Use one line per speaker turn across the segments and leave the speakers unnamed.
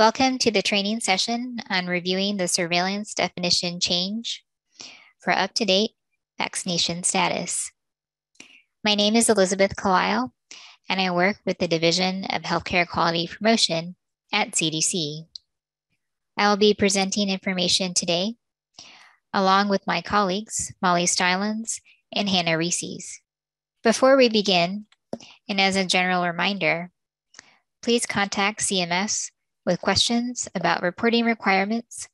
Welcome to the training session on reviewing the surveillance definition change for up-to-date vaccination status. My name is Elizabeth Kalayil, and I work with the Division of Healthcare Quality Promotion at CDC. I will be presenting information today along with my colleagues, Molly Stillions and Hannah Reses. Before we begin, and as a general reminder, please contact CMS with questions about reporting requirements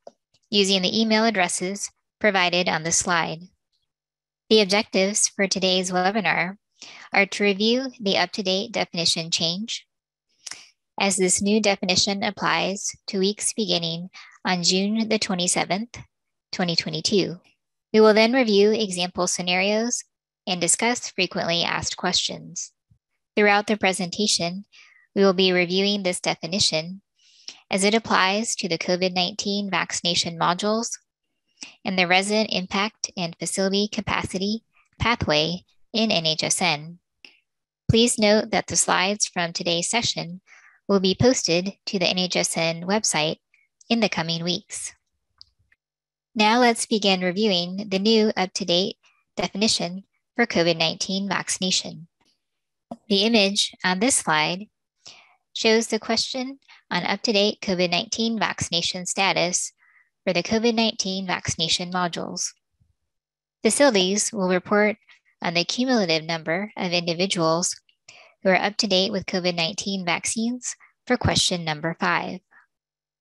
using the email addresses provided on the slide. The objectives for today's webinar are to review the up-to-date definition change, as this new definition applies to weeks beginning on June the 27th, 2022. We will then review example scenarios and discuss frequently asked questions. Throughout the presentation, we will be reviewing this definition as it applies to the COVID 19 vaccination modules and the resident impact and facility capacity pathway in NHSN. Please note that the slides from today's session will be posted to the NHSN website in the coming weeks. Now let's begin reviewing the new up-to-date definition for COVID-19 vaccination. The image on this slide shows the question on up-to-date COVID-19 vaccination status for the COVID-19 vaccination modules. Facilities will report on the cumulative number of individuals who are up to date with COVID 19 vaccines for question number five.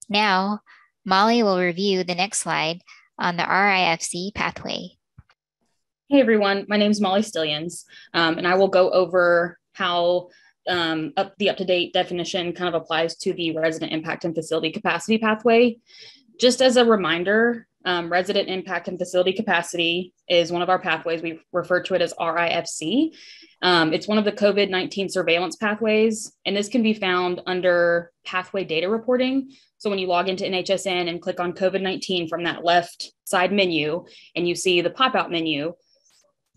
Now, Molly will review the next slide on the RIFC pathway.
Hey everyone, my name is Molly Stillions, um, and I will go over how um, up the up-to-date definition kind of applies to the resident impact and facility capacity pathway. Just as a reminder, um, resident impact and facility capacity is one of our pathways. We refer to it as RIFC. Um, it's one of the COVID 19 surveillance pathways, and this can be found under pathway data reporting. So when you log into NHSN and click on COVID 19 from that left side menu and you see the pop out menu,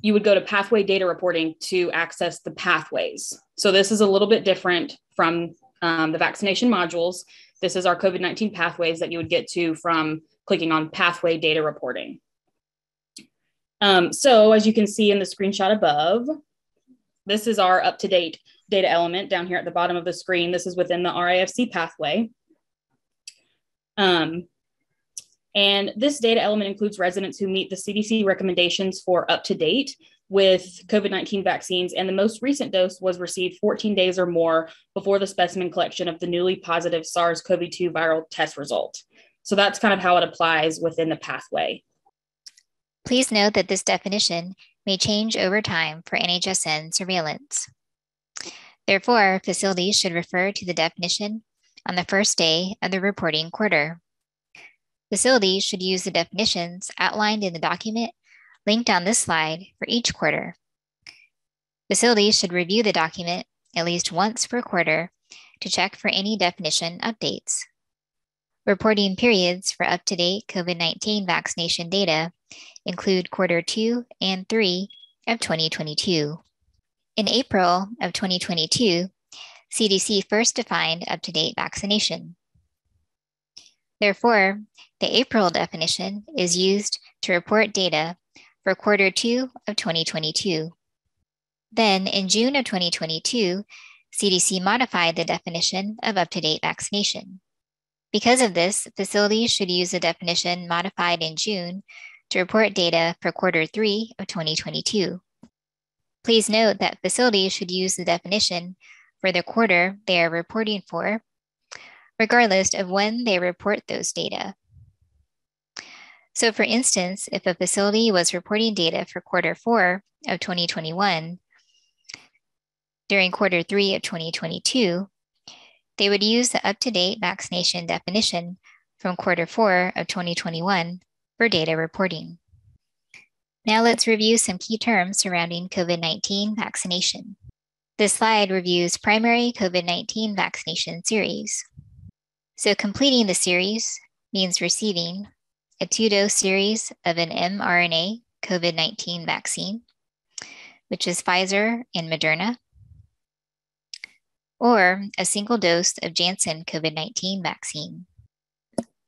you would go to pathway data reporting to access the pathways. So this is a little bit different from um, the vaccination modules. This is our COVID 19 pathways that you would get to from clicking on pathway data reporting. Um, so as you can see in the screenshot above, this is our up-to-date data element down here at the bottom of the screen. This is within the RIFC pathway. Um, and this data element includes residents who meet the CDC recommendations for up-to-date with COVID 19 vaccines, and the most recent dose was received 14 days or more before the specimen collection of the newly positive SARS CoV 2 viral test result. So that's kind of how it applies within the pathway.
Please note that this definition may change over time for NHSN surveillance. Therefore, facilities should refer to the definition on the first day of the reporting quarter. Facilities should use the definitions outlined in the document linked on this slide for each quarter. Facilities should review the document at least once per quarter to check for any definition updates. Reporting periods for up to date COVID 19 vaccination data include quarter two and three of 2022. In April of 2022, CDC first defined up to date vaccination. Therefore, the April definition is used to report data for quarter two of 2022. Then, in June of 2022, CDC modified the definition of up to date vaccination. Because of this, facilities should use the definition modified in June to report data for quarter three of 2022. Please note that facilities should use the definition for the quarter they are reporting for, regardless of when they report those data. So, for instance, if a facility was reporting data for quarter four of 2021, during quarter three of 2022, they would use the up to date vaccination definition from quarter four of 2021 for data reporting. Now let's review some key terms surrounding COVID 19 vaccination. This slide reviews primary COVID 19 vaccination series. So, completing the series means receiving a two dose series of an mRNA COVID 19 vaccine, which is Pfizer and Moderna, or a single dose of Janssen COVID 19 vaccine.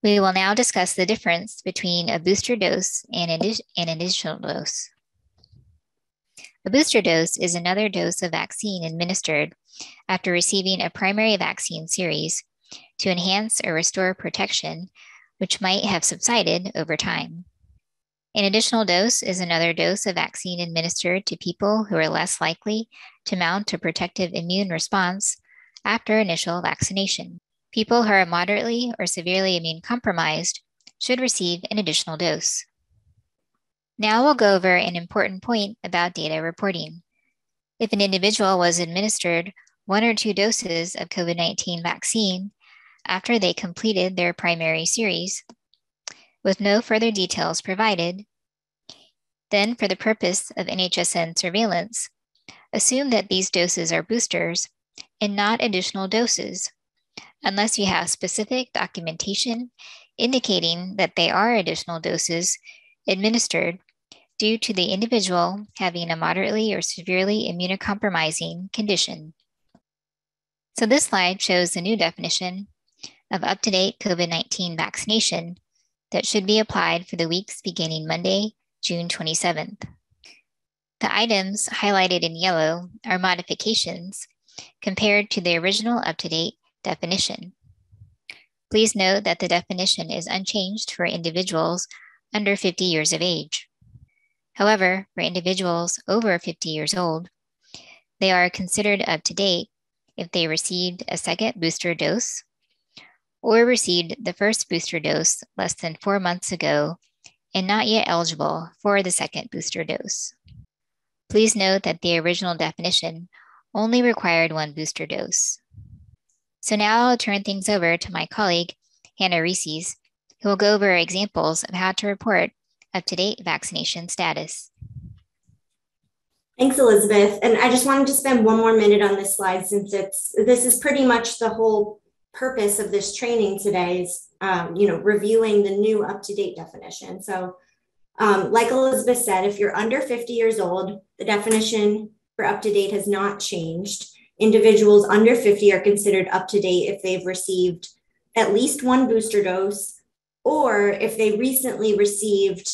We will now discuss the difference between a booster dose and an additional dose. A booster dose is another dose of vaccine administered after receiving a primary vaccine series to enhance or restore protection, which might have subsided over time. An additional dose is another dose of vaccine administered to people who are less likely to mount a protective immune response after initial vaccination. People who are moderately or severely immune compromised should receive an additional dose. Now we'll go over an important point about data reporting. If an individual was administered one or two doses of COVID 19 vaccine after they completed their primary series, with no further details provided, then for the purpose of NHSN surveillance, assume that these doses are boosters and not additional doses, unless you have specific documentation indicating that they are additional doses administered due to the individual having a moderately or severely immunocompromising condition. So this slide shows the new definition of up-to-date COVID-19 vaccination that should be applied for the weeks beginning Monday, June 27th. The items highlighted in yellow are modifications compared to the original up-to-date definition. Please note that the definition is unchanged for individuals under 50 years of age. However, for individuals over 50 years old, they are considered up to date if they received a second booster dose or received the first booster dose less than four months ago and not yet eligible for the second booster dose. Please note that the original definition only required one booster dose. So now I'll turn things over to my colleague, Hannah Reses, who will go over examples of how to report up-to-date vaccination status.
Thanks, Elizabeth. And I just wanted to spend one more minute on this slide since it's this is pretty much the whole purpose of this training today is um, you know reviewing the new up-to-date definition. So um, like Elizabeth said, if you're under 50 years old, the definition for up-to-date has not changed. Individuals under 50 are considered up to date if they've received at least one booster dose or if they recently received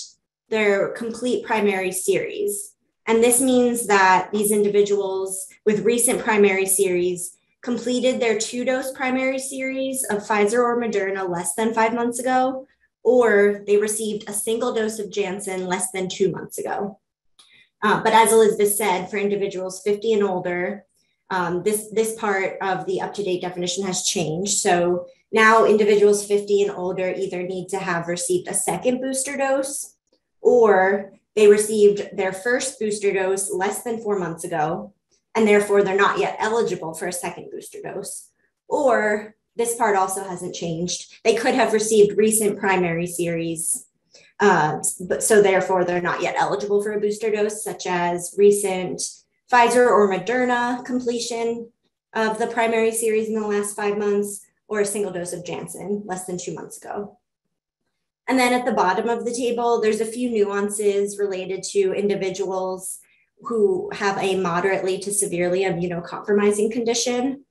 their complete primary series. And this means that these individuals with recent primary series completed their two dose primary series of Pfizer or Moderna less than five months ago, or they received a single dose of Janssen less than two months ago. Uh, but as Elizabeth said, for individuals 50 and older, um, this this part of the up to date definition has changed. So now individuals 50 and older either need to have received a second booster dose or they received their first booster dose less than four months ago, and therefore they're not yet eligible for a second booster dose. Or this part also hasn't changed. They could have received recent primary series, uh, but so therefore they're not yet eligible for a booster dose, such as recent Pfizer or Moderna completion of the primary series in the last five months, or a single dose of Janssen less than two months ago. And then at the bottom of the table, there's a few nuances related to individuals who have a moderately to severely immunocompromising condition.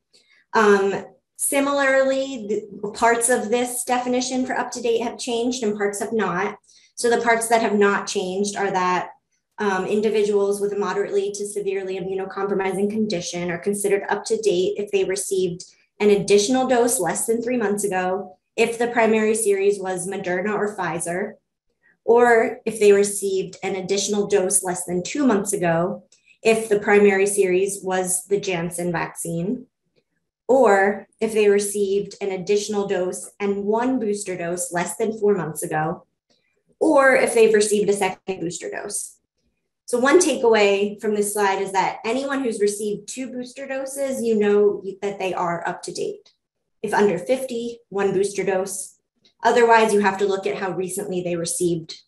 Um, similarly, parts of this definition for up to date have changed and parts have not. So the parts that have not changed are that um, individuals with a moderately to severely immunocompromising condition are considered up to date if they received an additional dose less than three months ago, if the primary series was Moderna or Pfizer, or if they received an additional dose less than two months ago, if the primary series was the Janssen vaccine, or if they received an additional dose and one booster dose less than four months ago, or if they've received a second booster dose. So one takeaway from this slide is that anyone who's received two booster doses, you know that they are up to date. If under 50, one booster dose. Otherwise, you have to look at how recently they received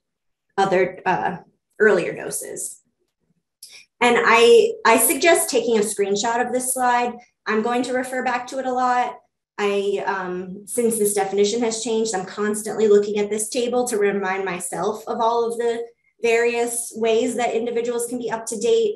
other uh, earlier doses. And I, I suggest taking a screenshot of this slide. I'm going to refer back to it a lot. I, um, since this definition has changed, I'm constantly looking at this table to remind myself of all of the various ways that individuals can be up to date.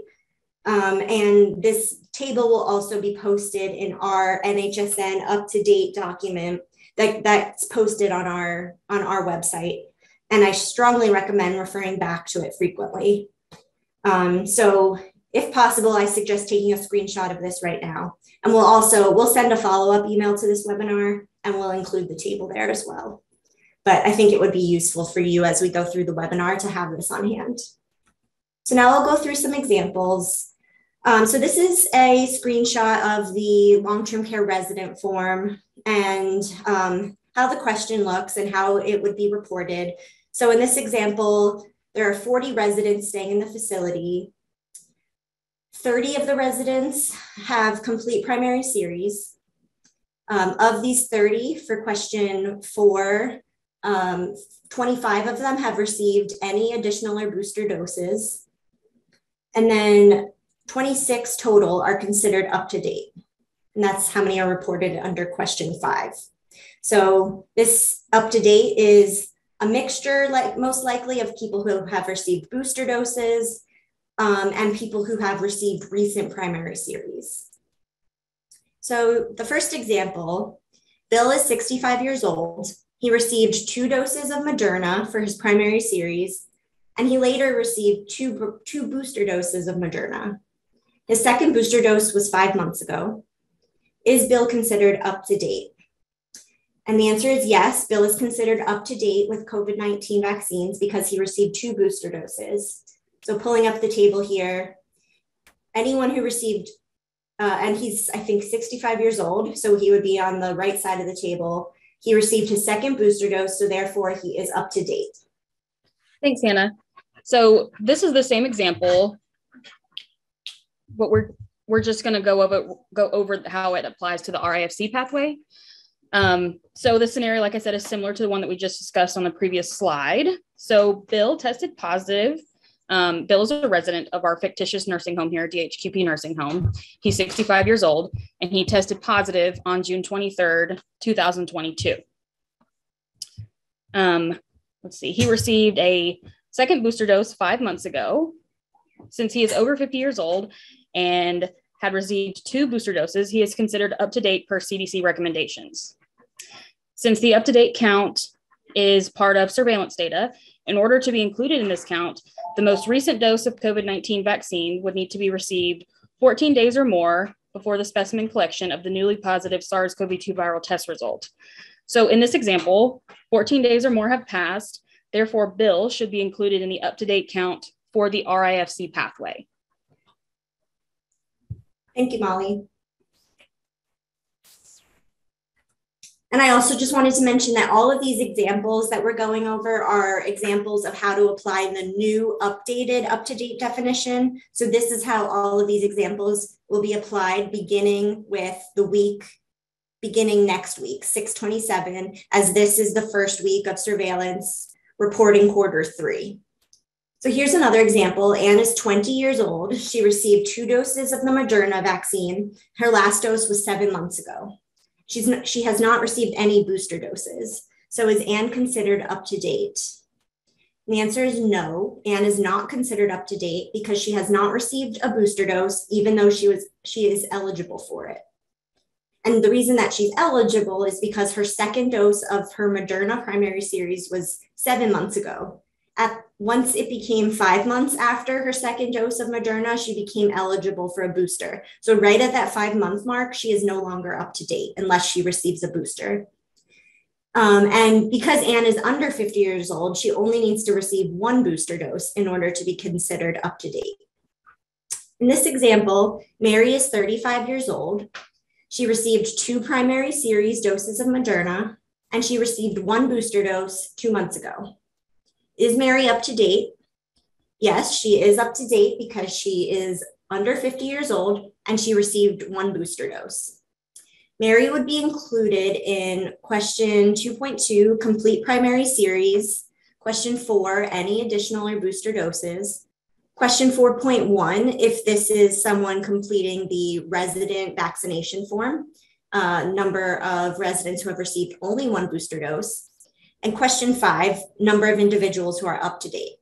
Um, and this table will also be posted in our NHSN up-to-date document that, that's posted on our on our website. And I strongly recommend referring back to it frequently. Um, so if possible, I suggest taking a screenshot of this right now. And we'll also, we'll send a follow-up email to this webinar and we'll include the table there as well. But I think it would be useful for you as we go through the webinar to have this on hand. So now I'll go through some examples. Um, so this is a screenshot of the long-term care resident form and um, how the question looks and how it would be reported. So in this example, there are 40 residents staying in the facility. 30 of the residents have complete primary series. Um, of these 30, for question four, um, 25 of them have received any additional or booster doses. And then 26 total are considered up to date. And that's how many are reported under question five. So this up to date is a mixture, like most likely, of people who have received booster doses um, and people who have received recent primary series. So the first example, Bill is 65 years old. He received two doses of Moderna for his primary series, and he later received two, two booster doses of Moderna. His second booster dose was five months ago. Is Bill considered up to date? And the answer is yes, Bill is considered up to date with COVID 19 vaccines because he received two booster doses. So, pulling up the table here, anyone who received, uh, and he's, I think, 65 years old, so he would be on the right side of the table. He received his second booster dose, so therefore he is up to date.
Thanks, Hannah. So, this is the same example. What we're we're just going to go over go over how it applies to the RIFC pathway. Um, so the scenario, like I said, is similar to the one that we just discussed on the previous slide. So Bill tested positive. Um, Bill is a resident of our fictitious nursing home here, DHQP Nursing Home. He's 65 years old and he tested positive on June 23rd, 2022. Um, let's see, he received a second booster dose five months ago. Since he is over 50 years old and had received two booster doses, he is considered up to date per CDC recommendations. Since the up to date count is part of surveillance data, in order to be included in this count, the most recent dose of COVID 19 vaccine would need to be received 14 days or more before the specimen collection of the newly positive SARS CoV 2 viral test result. So, in this example, 14 days or more have passed. Therefore, Bill should be included in the up to date count for the RIFC pathway.
Thank you, Molly. And I also just wanted to mention that all of these examples that we're going over are examples of how to apply the new updated up to date definition. So this is how all of these examples will be applied beginning with the week, beginning next week, 627, as this is the first week of surveillance reporting quarter three. So here's another example. Anne is 20 years old. She received two doses of the Moderna vaccine. Her last dose was seven months ago. She's not, she has not received any booster doses. So is Anne considered up to date? The answer is no. Anne is not considered up to date because she has not received a booster dose, even though she was she is eligible for it. And the reason that she's eligible is because her second dose of her Moderna primary series was seven months ago. Once it became five months after her second dose of Moderna, she became eligible for a booster. So, right at that five month mark, she is no longer up to date unless she receives a booster. Um, and because Anne is under 50 years old, she only needs to receive one booster dose in order to be considered up to date. In this example, Mary is 35 years old. She received two primary series doses of Moderna, and she received one booster dose two months ago. Is Mary up to date? Yes, she is up to date because she is under 50 years old and she received one booster dose. Mary would be included in question 2.2, complete primary series, question four, any additional or booster doses, question 4.1, if this is someone completing the resident vaccination form, uh, number of residents who have received only one booster dose, and question five, number of individuals who are up to date.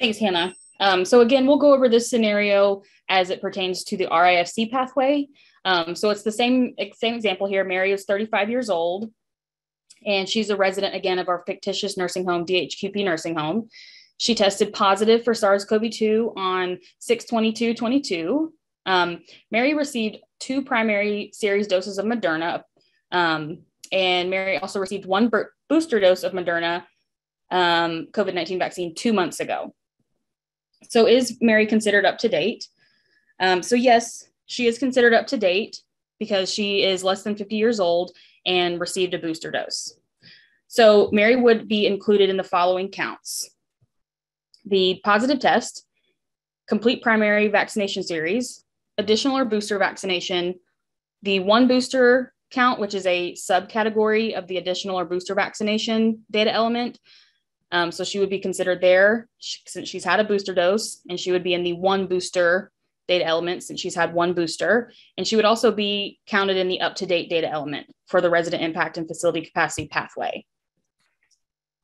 Thanks, Hannah. Um, so again, we'll go over this scenario as it pertains to the RIFC pathway. Um, so it's the same, same example here. Mary is 35 years old, and she's a resident again of our fictitious nursing home, DHQP nursing home. She tested positive for SARS-CoV-2 on 6-22-22. Um, Mary received two primary series doses of Moderna, um, and Mary also received one booster dose of Moderna um, COVID 19 vaccine two months ago. So, is Mary considered up to date? Um, so, yes, she is considered up to date because she is less than 50 years old and received a booster dose. So, Mary would be included in the following counts the positive test, complete primary vaccination series, additional or booster vaccination, the one booster count, which is a subcategory of the additional or booster vaccination data element. Um, so she would be considered there since she's had a booster dose, and she would be in the one booster data element since she's had one booster. And she would also be counted in the up to date data element for the resident impact and facility capacity pathway.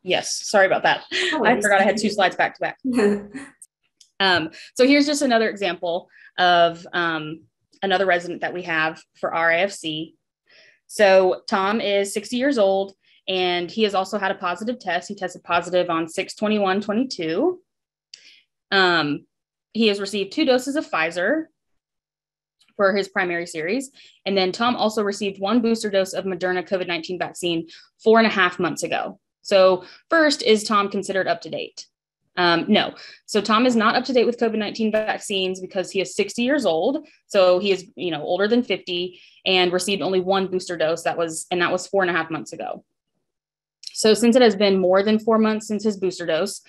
Yes, sorry about that. Oh, I forgot I had two slides back to back. um, so here's just another example of um, another resident that we have for RIFC. So Tom is 60 years old and he has also had a positive test. He tested positive on 621 22. Um, he has received two doses of Pfizer for his primary series. And then Tom also received one booster dose of Moderna COVID 19 vaccine four and a half months ago. So, first, is Tom considered up to date? Um, no. So Tom is not up to date with COVID 19 vaccines because he is 60 years old. So he is, you know, older than 50 and received only one booster dose. That was, and that was four and a half months ago. So since it has been more than four months since his booster dose,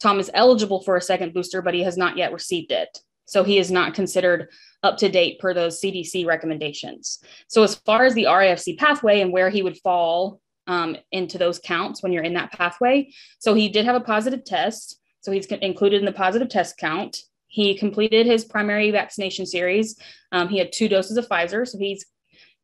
Tom is eligible for a second booster, but he has not yet received it. So he is not considered up to date per those CDC recommendations. So as far as the RIFC pathway and where he would fall um, into those counts when you're in that pathway, so he did have a positive test. So he's included in the positive test count. He completed his primary vaccination series. Um, he had two doses of Pfizer, so he's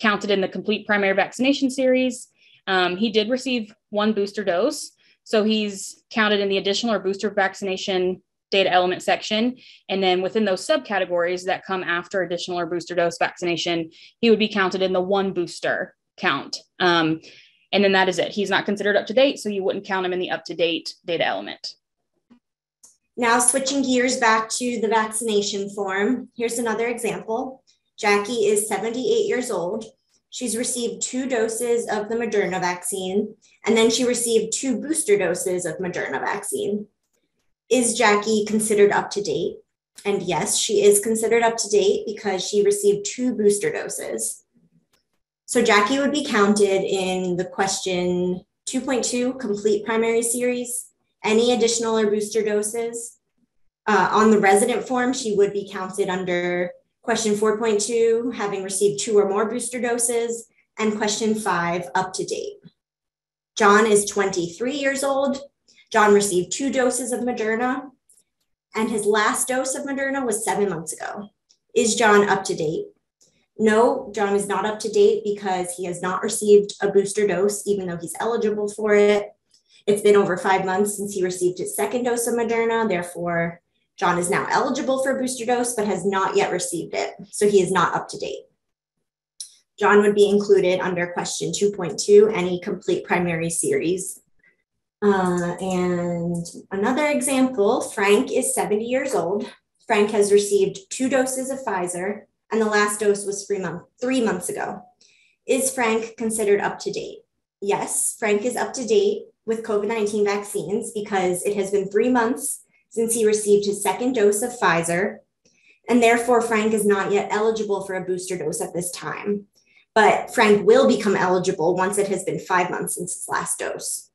counted in the complete primary vaccination series. Um, he did receive one booster dose, so he's counted in the additional or booster vaccination data element section. And then within those subcategories that come after additional or booster dose vaccination, he would be counted in the one booster count. Um, and then that is it. He's not considered up to date, so you wouldn't count him in the up to date data element.
Now, switching gears back to the vaccination form, here's another example. Jackie is 78 years old. She's received two doses of the Moderna vaccine, and then she received two booster doses of Moderna vaccine. Is Jackie considered up to date? And yes, she is considered up to date because she received two booster doses. So Jackie would be counted in the question 2.2 complete primary series, any additional or booster doses. Uh, on the resident form, she would be counted under question 4.2, having received two or more booster doses, and question five, up to date. John is 23 years old. John received two doses of Moderna, and his last dose of Moderna was seven months ago. Is John up to date? No, John is not up to date because he has not received a booster dose, even though he's eligible for it. It's been over five months since he received his second dose of Moderna. Therefore, John is now eligible for a booster dose, but has not yet received it. So he is not up to date. John would be included under question 2.2, any complete primary series. Uh, and another example, Frank is 70 years old. Frank has received two doses of Pfizer, and the last dose was three, month, three months ago. Is Frank considered up to date? Yes, Frank is up to date with COVID 19 vaccines because it has been three months since he received his second dose of Pfizer, and therefore Frank is not yet eligible for a booster dose at this time. But Frank will become eligible once it has been five months since his last dose.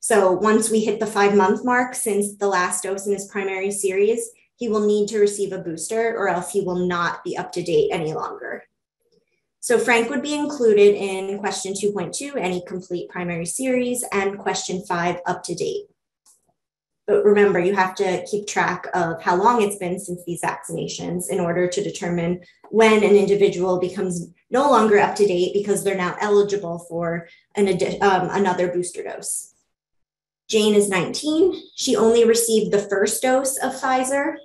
So once we hit the five month mark since the last dose in his primary series, he will need to receive a booster or else he will not be up to date any longer. So Frank would be included in question 2.2, any complete primary series, and question five, up to date. But remember, you have to keep track of how long it's been since these vaccinations in order to determine when an individual becomes no longer up to date because they're now eligible for an um, another booster dose. Jane is 19. She only received the first dose of Pfizer.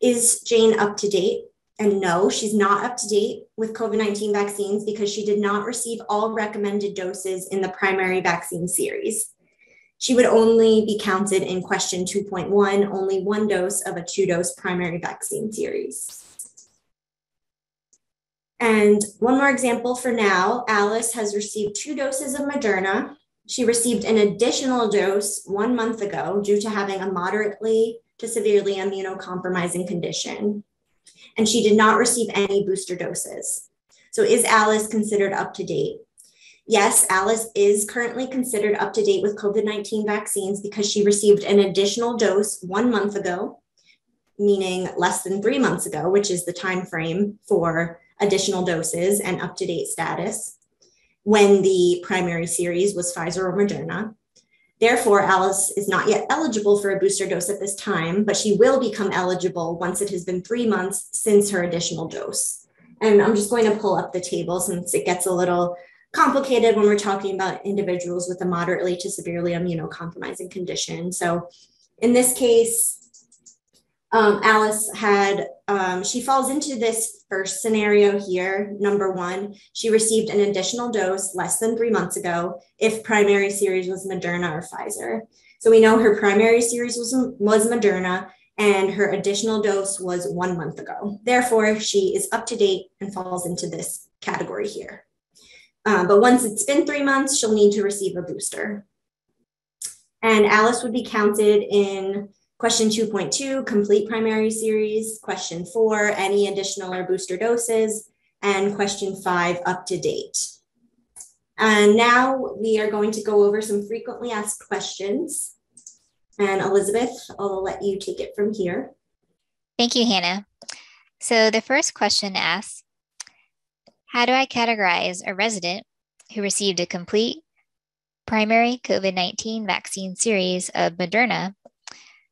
Is Jane up to date? And no, she's not up to date with COVID 19 vaccines because she did not receive all recommended doses in the primary vaccine series. She would only be counted in question 2.1, only one dose of a two dose primary vaccine series. And one more example for now Alice has received two doses of Moderna. She received an additional dose one month ago due to having a moderately to severely immunocompromising condition. And she did not receive any booster doses. So, is Alice considered up to date? Yes, Alice is currently considered up to date with COVID 19 vaccines because she received an additional dose one month ago, meaning less than three months ago, which is the time frame for additional doses and up to date status when the primary series was Pfizer or Moderna. Therefore, Alice is not yet eligible for a booster dose at this time, but she will become eligible once it has been three months since her additional dose. And I'm just going to pull up the table since it gets a little complicated when we're talking about individuals with a moderately to severely immunocompromising condition. So in this case, um, Alice had, um, she falls into this first scenario here. Number one, she received an additional dose less than three months ago if primary series was Moderna or Pfizer. So we know her primary series was, was Moderna and her additional dose was one month ago. Therefore, she is up to date and falls into this category here. Uh, but once it's been three months, she'll need to receive a booster. And Alice would be counted in Question 2.2, complete primary series. Question four, any additional or booster doses. And question five, up to date. And now we are going to go over some frequently asked questions. And Elizabeth, I'll let you take it from here.
Thank you, Hannah. So the first question asks, how do I categorize a resident who received a complete primary COVID-19 vaccine series of Moderna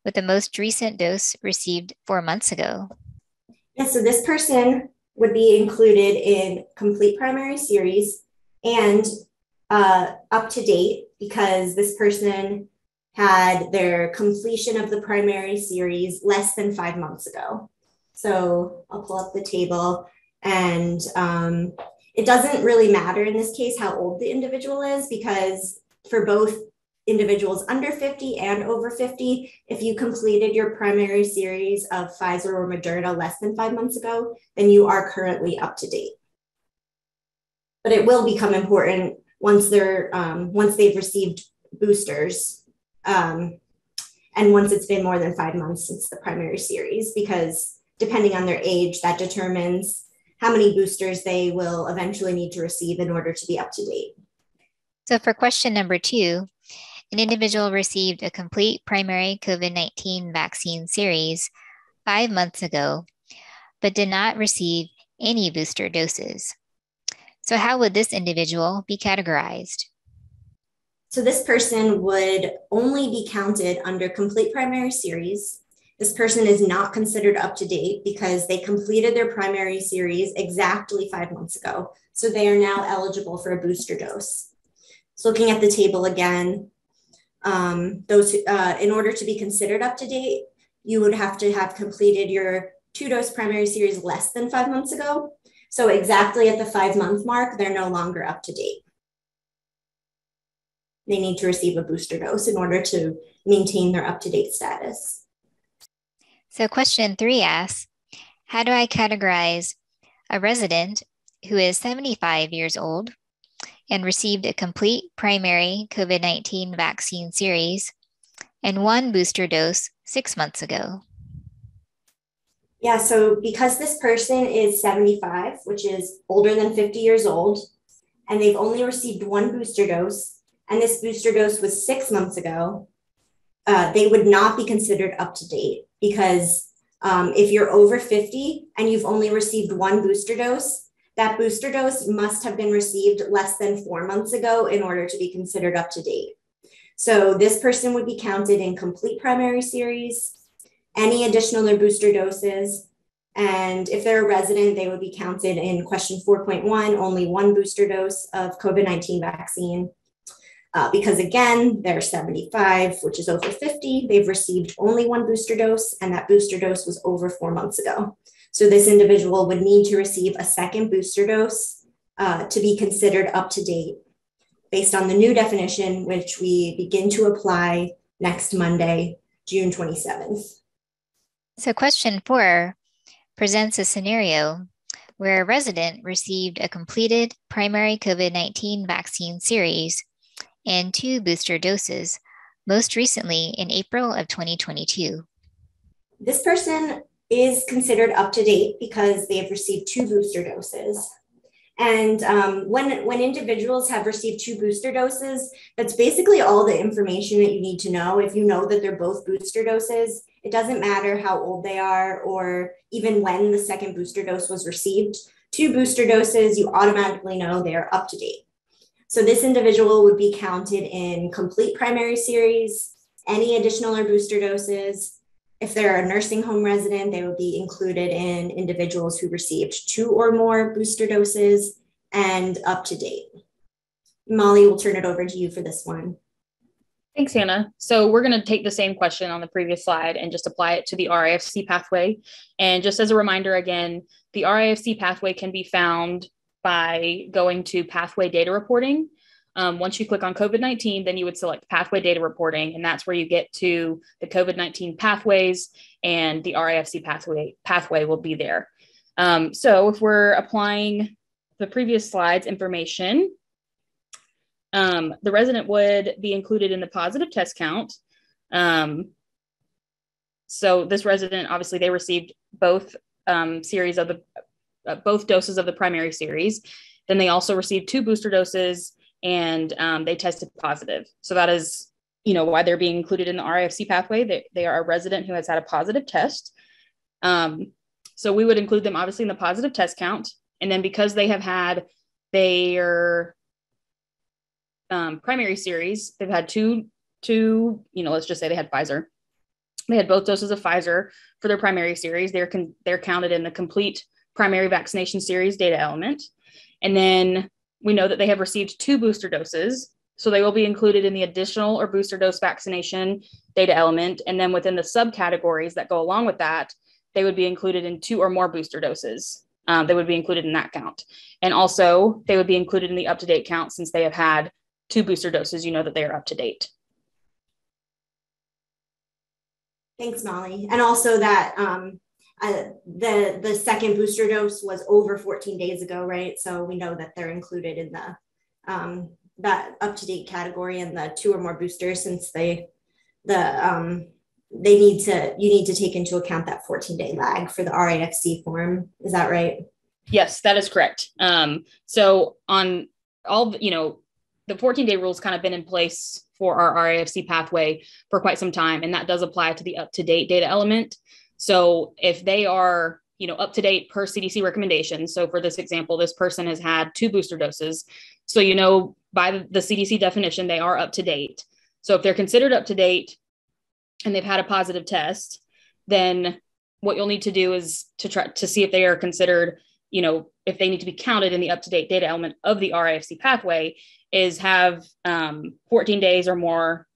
with the most recent dose received four months ago.
Yeah, so this person would be included in complete primary series and uh, up to date because this person had their completion of the primary series less than five months ago. So I'll pull up the table and um, it doesn't really matter in this case how old the individual is because for both individuals under 50 and over 50 if you completed your primary series of Pfizer or Moderna less than five months ago, then you are currently up to date. But it will become important once they're um, once they've received boosters, um, and once it's been more than five months since the primary series, because depending on their age, that determines how many boosters they will eventually need to receive in order to be up to date.
So for question number two, an individual received a complete primary COVID 19 vaccine series five months ago, but did not receive any booster doses. So, how would this individual be categorized?
So, this person would only be counted under complete primary series. This person is not considered up to date because they completed their primary series exactly five months ago. So, they are now eligible for a booster dose. So, looking at the table again, um, those uh, in order to be considered up to date, you would have to have completed your two dose primary series less than five months ago. So exactly at the five month mark, they're no longer up to date. They need to receive a booster dose in order to maintain their up to date status.
So question three asks, how do I categorize a resident who is 75 years old and received a complete primary COVID 19 vaccine series and one booster dose six months ago.
Yeah, so because this person is 75, which is older than 50 years old, and they've only received one booster dose, and this booster dose was six months ago, uh, they would not be considered up to date because um, if you're over 50 and you've only received one booster dose, that booster dose must have been received less than four months ago in order to be considered up to date. So this person would be counted in complete primary series, any additional or booster doses, and if they're a resident, they would be counted in question 4.1, only one booster dose of COVID 19 vaccine. Uh, because again, they're 75, which is over 50. They've received only one booster dose, and that booster dose was over four months ago. So this individual would need to receive a second booster dose uh, to be considered up to date based on the new definition, which we begin to apply next Monday, June 27th.
So, question four presents a scenario where a resident received a completed primary COVID 19 vaccine series and two booster doses, most recently in April of 2022.
This person is considered up to date because they have received two booster doses. And um, when, when individuals have received two booster doses, that's basically all the information that you need to know. If you know that they're both booster doses, it doesn't matter how old they are or even when the second booster dose was received. Two booster doses, you automatically know they're up to date. So this individual would be counted in complete primary series, any additional or booster doses, if they're a nursing home resident, they would be included in individuals who received two or more booster doses and up to date. Molly, we'll turn it over to you for this one.
Thanks, Hannah. So we're going to take the same question on the previous slide and just apply it to the RIFC pathway. And just as a reminder, again, the RIFC pathway can be found by going to pathway data reporting um, once you click on COVID 19, then you would select pathway data reporting, and that's where you get to the COVID 19 pathways, and the RIFC pathway, pathway will be there. Um, so if we're applying the previous slides information, um, the resident would be included in the positive test count. Um, so this resident, obviously, they received both um, series of the uh, both doses of the primary series. Then they also received two booster doses and um, they tested positive. So that is, you know, why they're being included in the RIFC pathway. They, they are a resident who has had a positive test. Um, so we would include them obviously in the positive test count. And then because they have had their um, primary series, they've had two, two, you know, let's just say they had Pfizer. They had both doses of Pfizer for their primary series. They're con- they're counted in the complete primary vaccination series data element. And then we know that they have received two booster doses. So they will be included in the additional or booster dose vaccination data element. And then within the subcategories that go along with that, they would be included in two or more booster doses. Um, they would be included in that count. And also, they would be included in the up to date count since they have had two booster doses. You know that they are up to date.
Thanks, Molly. And also that um, uh, the the second booster dose was over 14 days ago, right? So we know that they're included in the um, that up to date category and the two or more boosters since they the um, they need to you need to take into account that 14 day lag for the RIFC form. Is that right?
Yes, that is correct. Um, so on all you know, the 14 day rules kind of been in place for our RIFC pathway for quite some time, and that does apply to the up to date data element. So if they are you know up to date per CDC recommendations, so for this example, this person has had two booster doses, so you know by the CDC definition they are up to date. So if they're considered up to date and they've had a positive test, then what you'll need to do is to try to see if they are considered, you know, if they need to be counted in the up to date data element of the RIFC pathway, is have um, 14 days or more,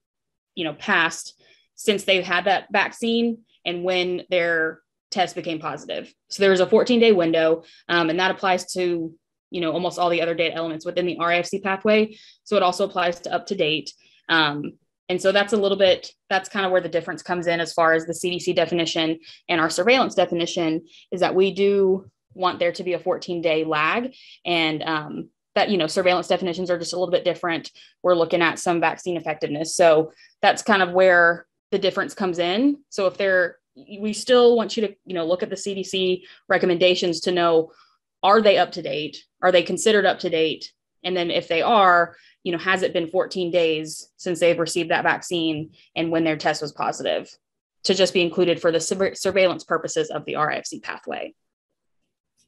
you know, passed since they've had that vaccine and when their test became positive. So there was a 14 day window, um, and that applies to you know almost all the other data elements within the RIFC pathway. So it also applies to up to date. Um, and so that's a little bit that's kind of where the difference comes in as far as the CDC definition and our surveillance definition is that we do want there to be a 14 day lag and um, that you know surveillance definitions are just a little bit different we're looking at some vaccine effectiveness so that's kind of where the difference comes in. So if they're, we still want you to, you know, look at the CDC recommendations to know, are they up to date? Are they considered up to date? And then if they are, you know, has it been 14 days since they've received that vaccine and when their test was positive to just be included for the surveillance purposes of the RIFC pathway?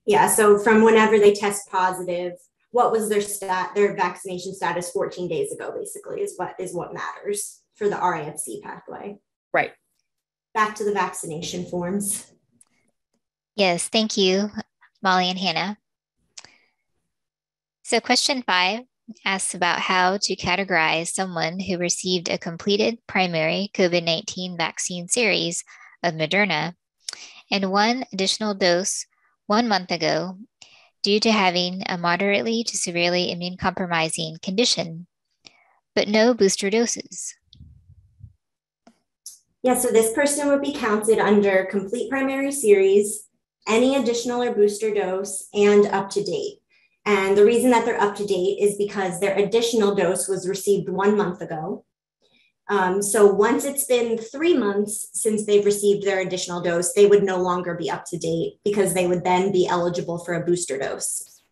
Yeah. So from whenever they test positive, what was their stat, their vaccination status 14 days ago, basically, is what is what matters for the RIFC pathway.
Right.
Back to the vaccination forms.
Yes, thank you, Molly and Hannah. So question five asks about how to categorize someone who received a completed primary COVID 19 vaccine series of Moderna and one additional dose one month ago due to having a moderately to severely immune compromising condition, but no booster doses.
Yeah, so this person would be counted under complete primary series, any additional or booster dose, and up to date. And the reason that they're up to date is because their additional dose was received one month ago. Um, so once it's been three months since they've received their additional dose, they would no longer be up to date because they would then be eligible for a booster dose.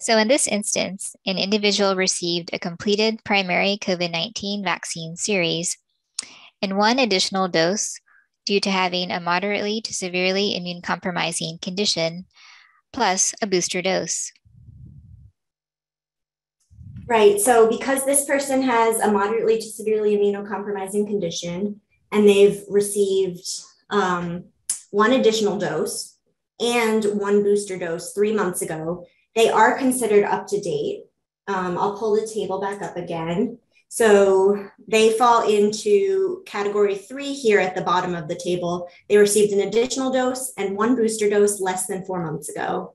So in this instance, an individual received a completed primary COVID 19 vaccine series and one additional dose due to having a moderately to severely immune compromising condition, plus a booster dose.
Right. So, because this person has a moderately to severely immunocompromising condition and they've received um, one additional dose and one booster dose three months ago, they are considered up to date. Um, I'll pull the table back up again. So they fall into category three here at the bottom of the table. They received an additional dose and one booster dose less than four months ago.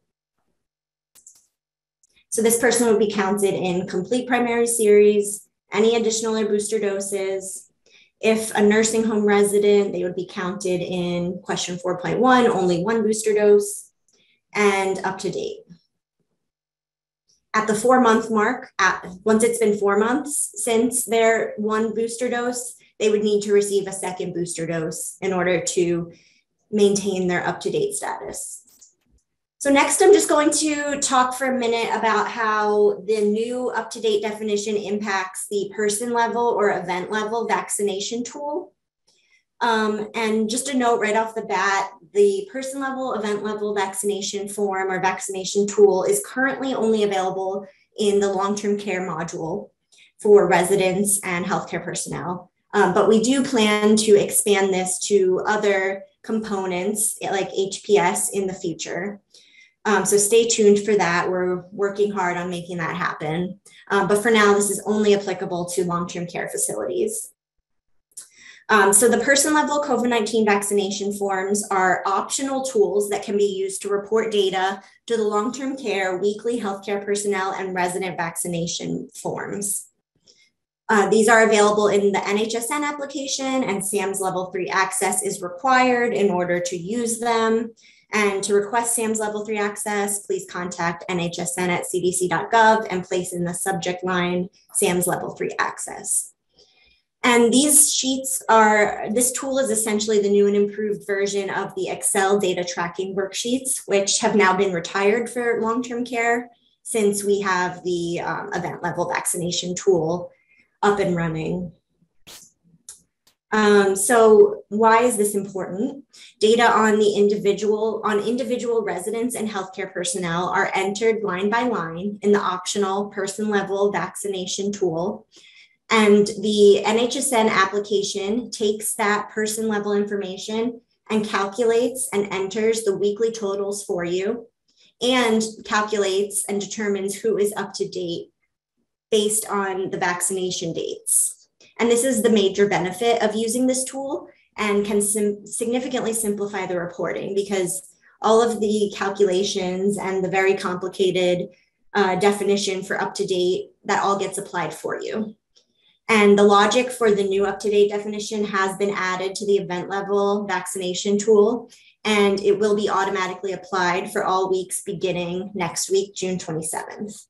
So this person would be counted in complete primary series, any additional or booster doses. If a nursing home resident, they would be counted in question 4.1, only one booster dose, and up to date at the four month mark, at, once it's been four months since their one booster dose, they would need to receive a second booster dose in order to maintain their up to date status. So, next, I'm just going to talk for a minute about how the new up to date definition impacts the person level or event level vaccination tool. Um, and just a note right off the bat the person level, event level vaccination form or vaccination tool is currently only available in the long term care module for residents and healthcare personnel. Um, but we do plan to expand this to other components like HPS in the future. Um, so stay tuned for that. We're working hard on making that happen. Um, but for now, this is only applicable to long term care facilities. Um, so the person level COVID 19 vaccination forms are optional tools that can be used to report data to the long term care, weekly healthcare personnel, and resident vaccination forms. Uh, these are available in the NHSN application, and SAMS Level 3 access is required in order to use them. And to request SAMS Level 3 access, please contact NHSN at cdc.gov and place in the subject line SAMS Level 3 access. And these sheets are, this tool is essentially the new and improved version of the Excel data tracking worksheets, which have now been retired for long-term care since we have the um, event level vaccination tool up and running. Um, so why is this important? Data on the individual, on individual residents and healthcare personnel are entered line by line in the optional person level vaccination tool and the NHSN application takes that person level information and calculates and enters the weekly totals for you and calculates and determines who is up to date based on the vaccination dates. And this is the major benefit of using this tool and can sim- significantly simplify the reporting because all of the calculations and the very complicated uh, definition for up to date that all gets applied for you. And the logic for the new up to date definition has been added to the event level vaccination tool, and it will be automatically applied for all weeks beginning next week, June 27th.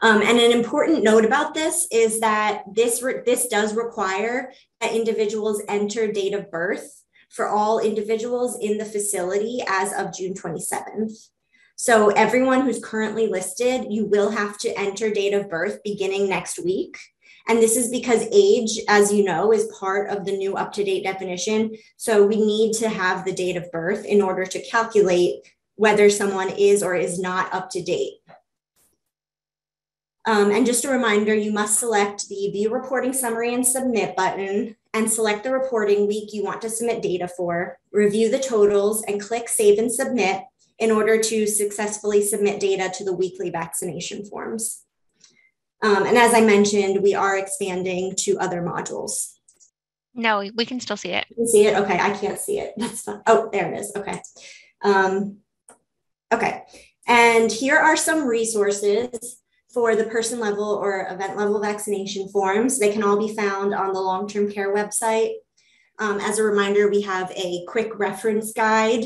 Um, and an important note about this is that this, this does require that individuals enter date of birth for all individuals in the facility as of June 27th. So everyone who's currently listed, you will have to enter date of birth beginning next week. And this is because age, as you know, is part of the new up to date definition. So we need to have the date of birth in order to calculate whether someone is or is not up to date. Um, and just a reminder, you must select the View Reporting Summary and Submit button and select the reporting week you want to submit data for, review the totals, and click Save and Submit in order to successfully submit data to the weekly vaccination forms. Um, and as I mentioned, we are expanding to other modules.
No, we can still see it.
You can see it? Okay, I can't see it. That's fine. Oh, there it is. Okay. Um, okay. And here are some resources for the person level or event level vaccination forms. They can all be found on the long term care website. Um, as a reminder, we have a quick reference guide.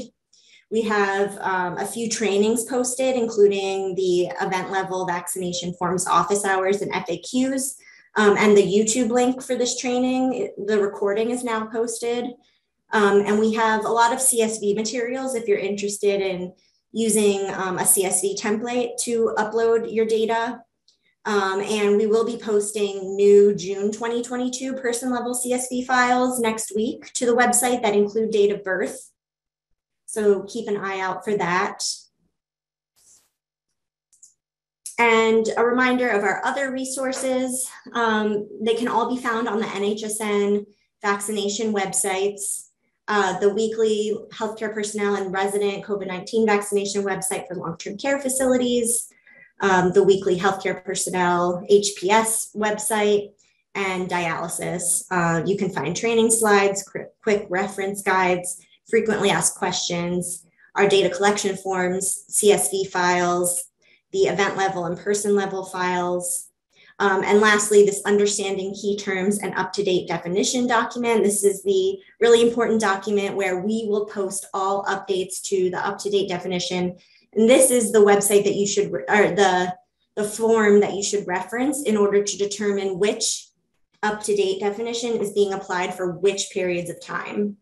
We have um, a few trainings posted, including the event level vaccination forms office hours and FAQs. Um, and the YouTube link for this training, the recording is now posted. Um, and we have a lot of CSV materials if you're interested in using um, a CSV template to upload your data. Um, and we will be posting new June 2022 person level CSV files next week to the website that include date of birth. So keep an eye out for that. And a reminder of our other resources, um, they can all be found on the NHSN vaccination websites uh, the weekly healthcare personnel and resident COVID 19 vaccination website for long term care facilities, um, the weekly healthcare personnel HPS website, and dialysis. Uh, you can find training slides, quick reference guides, frequently asked questions, our data collection forms, CSV files, the event level and person level files, um, and lastly, this understanding key terms and up-to-date definition document. This is the really important document where we will post all updates to the up-to-date definition. And this is the website that you should, or the, the form that you should reference in order to determine which up-to-date definition is being applied for which periods of time.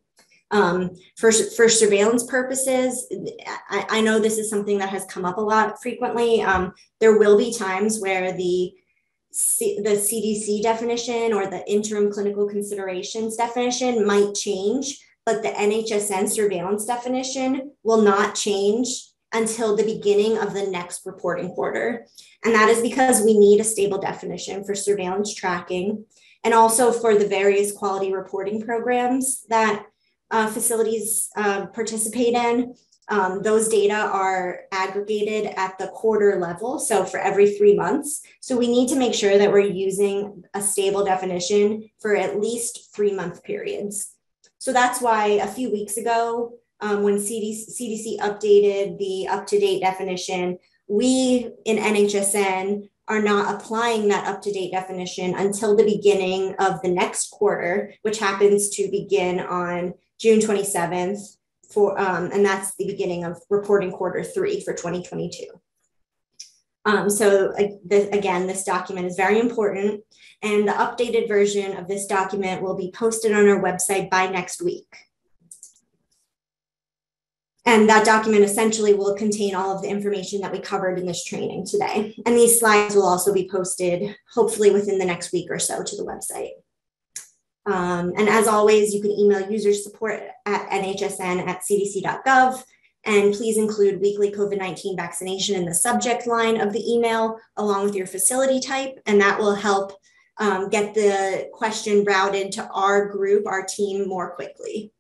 Um, for, for surveillance purposes, I, I, know this is something that has come up a lot frequently. Um, there will be times where the C- the CDC definition or the interim clinical considerations definition might change, but the NHSN surveillance definition will not change until the beginning of the next reporting quarter. And that is because we need a stable definition for surveillance tracking and also for the various quality reporting programs that uh, facilities uh, participate in. Um, those data are aggregated at the quarter level, so for every three months. So we need to make sure that we're using a stable definition for at least three month periods. So that's why a few weeks ago, um, when CDC, CDC updated the up to date definition, we in NHSN are not applying that up to date definition until the beginning of the next quarter, which happens to begin on June 27th for, um, and that's the beginning of reporting quarter three for 2022. Um, so uh, the, again, this document is very important and the updated version of this document will be posted on our website by next week. And that document essentially will contain all of the information that we covered in this training today. And these slides will also be posted hopefully within the next week or so to the website. Um, and as always, you can email user support at nhsn at cdc.gov. And please include weekly COVID 19 vaccination in the subject line of the email, along with your facility type. And that will help um, get the question routed to our group, our team more quickly.